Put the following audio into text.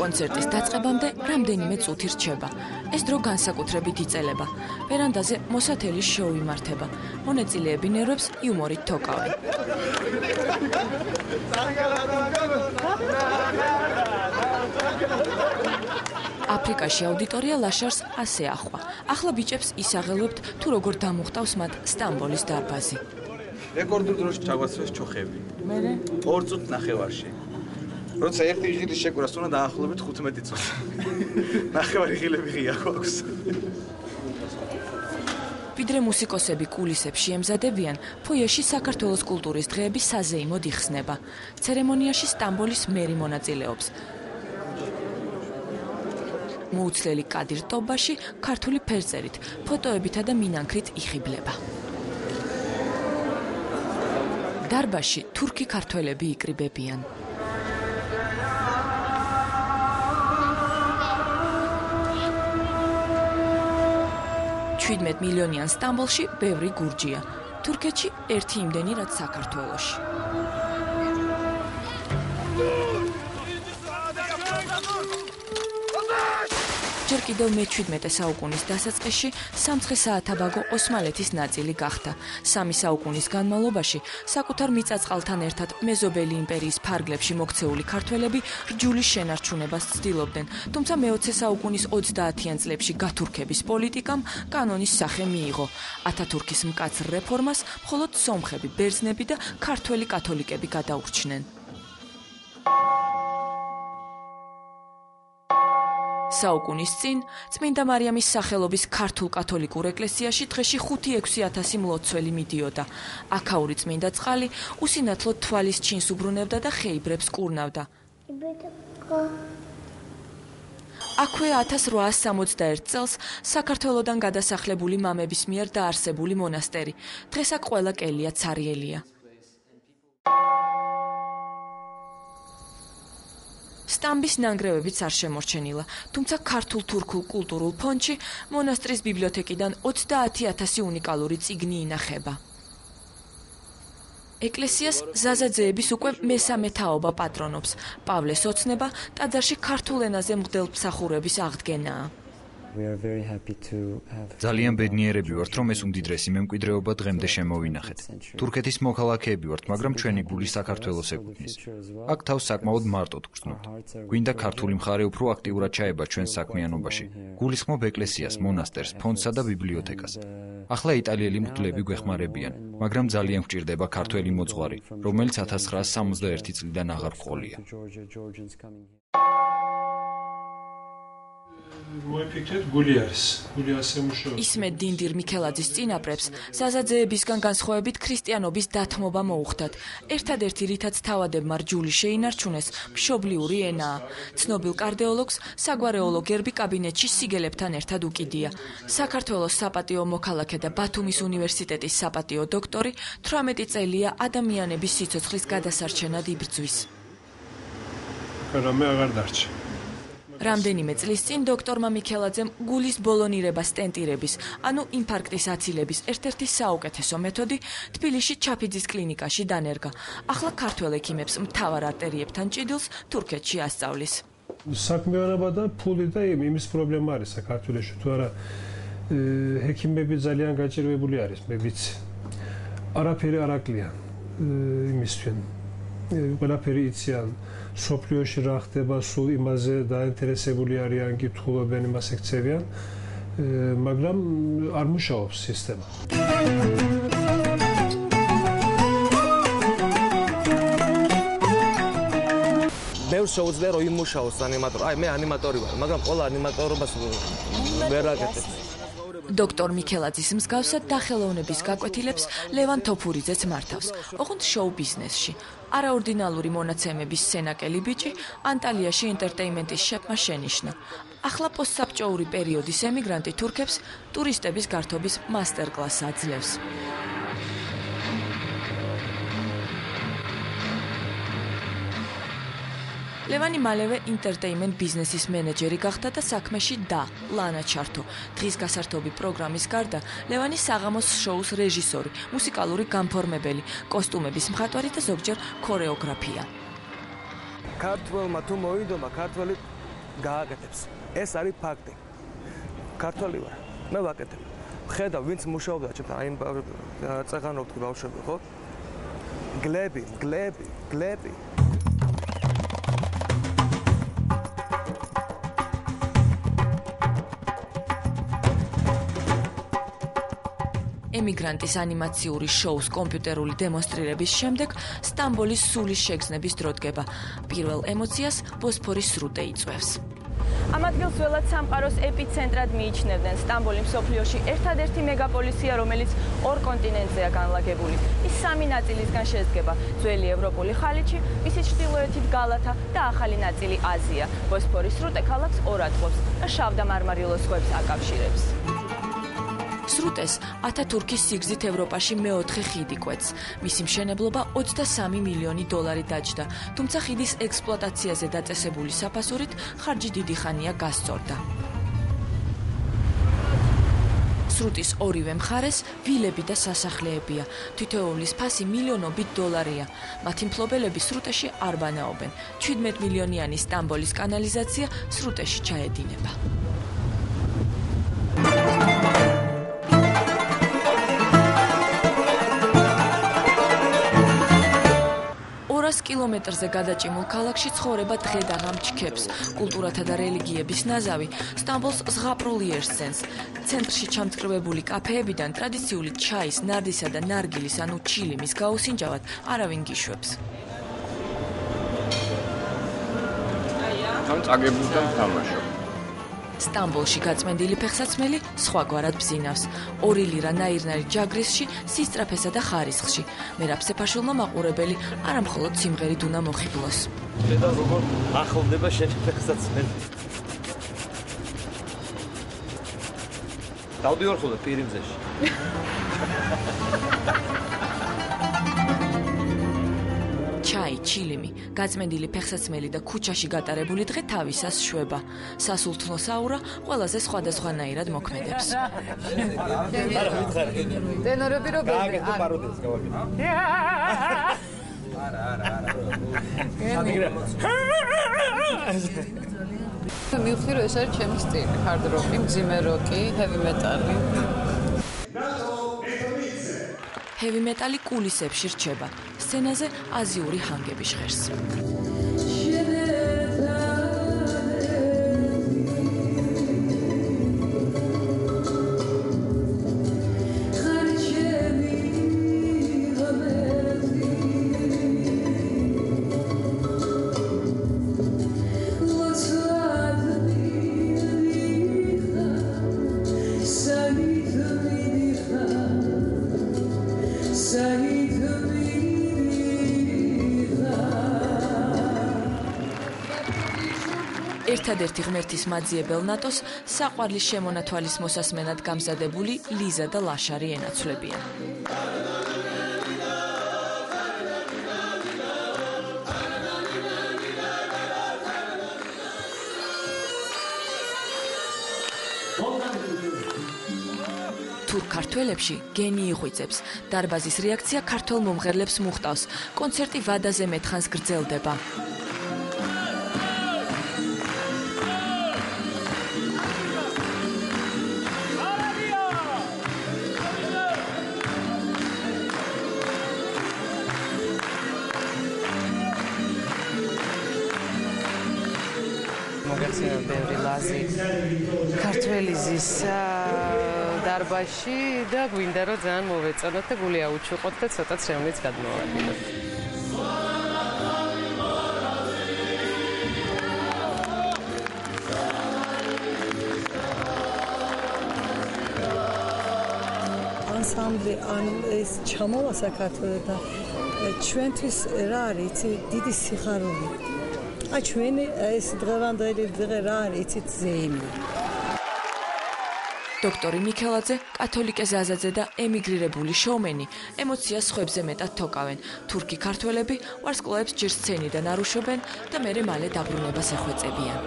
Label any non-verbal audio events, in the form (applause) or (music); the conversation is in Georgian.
კონცერტის დაწყებამდე რამდენიმე წუთი რჩება. ეს დრო განსაკუთრებით იწელება. ვერანდაზე მოსათელის შოუ იმართება. მონაწილეები ნერვებს იუმორით თოკავენ. აფრიკაში აუდიტორია ლაშარს ასე ახვა. ახლა ბიჭებს ისაღელვებთ თუ როგორ დამუხტავს მათ სტამბოლის დარბაზი. რეკორდულ დროში ჩაგვაცრეს ჩოხები. მე 2 წუთი ნახევარში. როცა ერთი ღილი შეკურას უნდა დაახლოებით 15 წუთი. (laughs) ნახევარი ღილები ღია გვაქვს. ვიდრე მუსიკოსები კულისებში ემზადებიან, ფოიეში საქართველოს კულტურის დღეების საზეიმოდ იხსნება. ცერემონიაში სტამბოლის მერი მონაწილეობს. მოუცლელი კადირ ტობაში ქართული ფერწერით, ფოტოებითა და მინანქრით იხიბლება. დარბაში თურქი ქართველები იკრიბებიან. 17 მილიონიან სტამბოლში ბევრი გურჯია. თურქეთში ერთი იმდენი რაც საქართველოში. ჯერ კიდევ მე-17 საუკუნის დასაწყისში სამცხე საათაბაგო ოსმალეთის ნაწილი გახდა. სამი საუკუნის განმავლობაში საკუთარ მიწა-წყალთან ერთად მეზობელი იმპერიის ფარგლებში მოქცეული ქართველები რჯულის შენარჩუნებას ცდილობდნენ, თუმცა მე-20 საუკუნის 30-იან წლებში გათურქების პოლიტიკამ კანონის სახე მიიღო. ათათურქის მკაცრ რეფორმას მხოლოდ სომხები, ბერძნები და ქართველი კათოლიკები გადაურჩნენ. საუკუნის წინ წმინდა მარიამის სახელობის ქართულ კათოლიკურ ეკლესიაში დღეში 5-6000 მლოცველი მიდიოდა. აქაური წმინდა წყალი უსინათლო თვალის ჩინს უბრუნებდა და ხეიბრებს კურნავდა. აქვე 1861 წელს საქართველოსდან გადასახლებული მამების მიერ დაარსებული მონასტერი. დღეს აქ ყველა კელია ცარიელია. სტამბის ნანგრევებიც არ შემორჩენილა, თუმცა ქართულ თურქულ კულტურულ ფონდში მონასტრის ბიბლიოთეკიდან 30000 უნიკალური წიგნი ინახება. ეკლესიას ზაზაძეების უკვე მესამე თაობა პატრონობს. პავლეს ოცნება ტაძარში ქართულ ენაზე მღდელმსახურების აღდგენაა. ძალიან ბედნიერები ვართ, რომ ეს უმდიდრესი მემკვიდრეობა დღემდე შემოვინახეთ. თურქეთის მოქალაქეები ვართ, მაგრამ ჩვენი გული საქართველოს ეკუთვნის. აქ თავს საკმაოდ მარტოდ გრძნობთ. გვინდა ქართული მხარე უფრო აქტიურად ჩაება ჩვენს საქმიანობაში. გულისხმობ ეკლესიას, მონასტერს, ფონდსა და ბიბლიოთეკას. ახლა იტალიელი მღვდლები გვეხმარებიან, მაგრამ ძალიან გვჭირდება ქართველი მოძღვარი, რომელიც 1971 წლიდან აღარ ყოლია. მოიფიქრეთ გული არის გული ასე მუშაობს ისმე დინდირ მიქელაძის წინაპრებს საზაძეებისგან განსხვავებით ქრისტიანობის დათმობა მოუხდათ. ერთადერთი რითაც თავადებმა რჯული შეინარჩუნეს მშობლიური ენაა. ცნობილ კარდიოლოგს საგვარეულო გერბი კაბინეტში სიგელებთან ერთად უკიდია. საქართველოს საპატიო მოქალაქე და ბათუმის უნივერსიტეტის საპატიო დოქტორი 18 წელია ადამიანების სიცოცხლის გადასარჩენად იბრძვის. რამე აღარ დარჩა რამდენიმე წლის წინ დოქტორმა მიქელაძემ გულის ბოლონირება სტენტირების, ანუ ინფარქტის აცილების ერთ-ერთი საუკეთესო მეთოდი თბილისში ჩაფიძის კლინიკაში დანერგა. ახლა ქართველ ექიმებს მთავარ არტერიებთან ჭიდილს თურქეთში ასწავლის. საქმიანობა და ფული და იმის პრობლემა არის საქართველოში თუ არა ექიმები ძალიან გაჭირვებული არის, მე ვიცი. არაფერი არ აკლია იმისთვის. ყველაფერი იციან. სოფლიოში რა ხდება, სულ იმაზე დაინტერესებული არიან, კითხულობენ იმას ექცევიან, მაგრამ არ მუშაობს სისტემა. მე შეუძლია რომ იმუშაოს ანიმატორი. აი მე ანიმატორი ვარ, მაგრამ ყველა ანიმატორობას ვერ აკეთებ. დოქტორ მიქელაძის მსგავსად დახელოვნების გაკვეთილებს ლევან თოფურიძეც მართავს. ოღონდ შოუ ბიზნესში. არაორდინალური მონაცემების სენაკელი ბიჭი ანტალიაში ენტერტეინმენტის შეფმა შენიშნა. ახლა პოსტსაბჭოური პერიოდის ემიგრანტი თურქებს ტურისტების გართობის მასტერკლასს აძლევს. ლევანი მალევე ინტერტეინმენტ ბიზნესის მენეჯერი გახდა და საქმეში და ლანა ჩართო. დღის გასართობი პროგრამის გარდა ლევანი საღამოს შოუს რეჟისორი, მუსიკალური განფორმებელი, კოსტუმების მხატვარი და ზოგჯერ ქორეოგრაფია. ქართველმა თუ მოიდომა ქართველი გააკეთებს. ეს არის ფაქტი. ქართველი ვარ. მე ვაკეთებ. ხედავ ვინც მუშაობდა ჩემთან აი წეღანობთ ბავშვები ხო? გლები, გლები, გლები. ემიგრანტის ანიმაციური შოუს კომპიუტერული დემონსტრირების შემდეგ სტამბოლის სულის შეგზნების დრო დგება. პირველ ემოციას ბოსფორის სრუტე იწვევს. ამ ადგილს ველად სამყაროს ეპიცენტრად მიიჩნევდნენ. სტამბოლი მსოფლიოში ერთადერთი მეგაპოლისია, რომელიც ორ კონტინენტზეა განლაგებული. ის სამი ნაწილისგან შედგება: ძველი ევროპული ხალიჩი, მისი ჩრდილოეთით გალათა და ახალი ნაწილი აზია. ბოსფორის სრუტე ქალაქს ორ ათყობს და შავ და მარმარილოს ზღვებს აკავშირებს. სრუტეს ათათურქის სიგზით ევროპაში მეოთხე ხიდი კვეთს. მისი მშენებლობა 23 მილიონი დოლარი დაჯდა, თუმცა ხიდის ექსპლუატაციაზე დაწესებული საფასურით ხარჯი დიდი ხანია გასწორდა. სრუტის ორივე მხარეს ვილები და სასახლეებია. თითოეულის ფასი მილიონობით დოლარია. მათი მფლობელები სრუტეში არ ბანაობენ. 17 მილიონიანი სტამბოლის კანალიზაცია სრუტეში ჩაედინება. 200 კილომეტრზე გადაჭიმულ ქალაქში ცხოვრება დღე და ღამ ჩქებს. კულტურათა და რელიგიების ნაზავი სტამბოლს ზღაპრული ერსცენს. ცენტრში ჩამწკრივებული კაფეებიდან ტრადიციული ჩაის, ნარდისა და ნარგილის ანუ ჩილიმის გაუსინჯავად არავინ გიშვებს. თან წაგებული და თამაშობ. სტამბოლში გაწმენდილი ფეხსაცმელი სხვაგვარად ბზინავს. 2 ლირა ნაირნარი ჯაგრისში, სისტრაფესა და ხარისხში. მერაბ სეფაშულმა მაყურებელი არა მხოლოდ სიმღერით უნდა მოხიბლოს. და როგორ ახლდება შენი ფეხსაცმელი? დავდივარ ხოლმე პირიმზეში. ჩილიმი, გაწმენდილი ფეხსაცმელი და ქუჩაში გატარებული დღე თავისას შვება. სასულთნო საურა ყველაზე სხვადასხვანაირად მოქმედებს. ტენორები როგორია? გააკეთე პაროდიას გავაკეთე. არა, არა, არა. მივხვდი რომ ეს არის ჩემი სტილი, hard rock-ი, მძიმე rock-ი, heavy metal-ი. heavy metal-ი კულისებში რჩება. სცენაზე აზიური ჰანგები ჟღერს. ერთადერთი ღმერთის მაძიებელ ნატოს საყვარლის შემონათვალის მოსასმენად გამზადებული ლიზა და ლაშარი ენაცვლებიან. თურ ქართველებში გენი იღვიწებს. დარბაზის რეაქცია ქართულ მომღერლებს მუხტავს. კონცერტი ვადაზე მეთხანს გრძელდება. მოგეხსენებათ ბევრი ლაზი ქართველი ზის დარბაში და გვინდა რომ ძალიან მოვეწონოთ და გული აუჩუყოთ და ცოტა ცრემლიც გადმოვადგინოთ. ანსამბლი ან ეს ჩამოვა საქართველოსთან ჩვენთვის რა არის დიდი სიხარული ა ჩვენი ეს დღევანდელი დღე რა არის იცით ზეიმი დოქტორი მიქელაძე, კათოლიკე ზაზაძე და ემიგრირებული შოუმენი ემოციას ხებზე მეტად თოკავენ. თურქი ქართველები ვარსკვლავებს ჯერ სცენიდან არუშობენ და მერე მალე დაბრუნებას ეხვეწებიან.